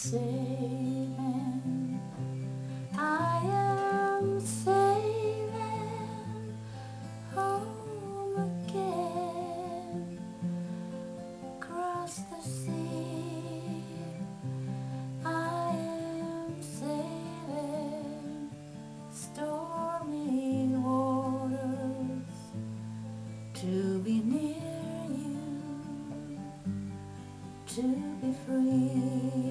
sailing, I am sailing home again across the sea. I am sailing stormy waters to be near you, to be free.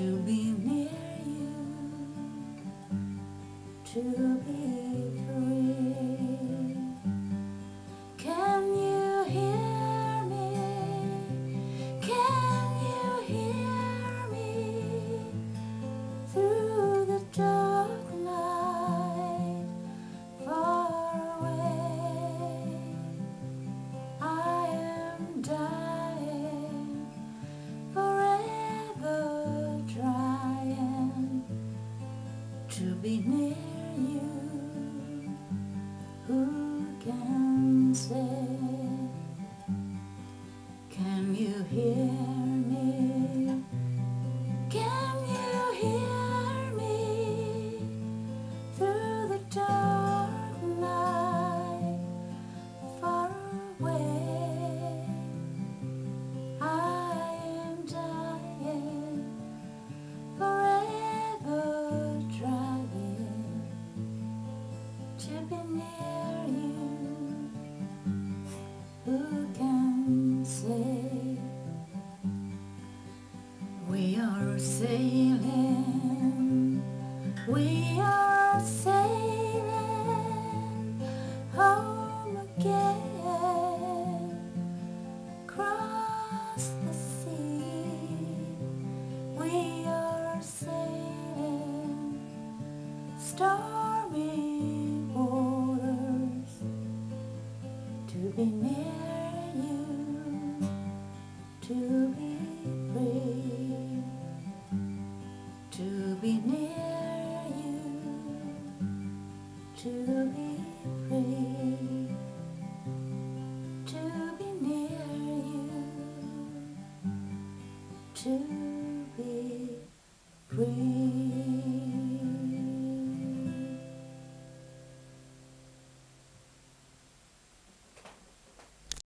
To be near you, to be We are sailing, we are sailing home again. Across the sea. We are sailing. Stormy waters. To be near you, to to be free.